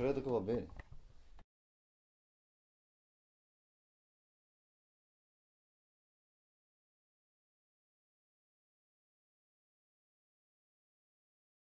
credo que eu vou.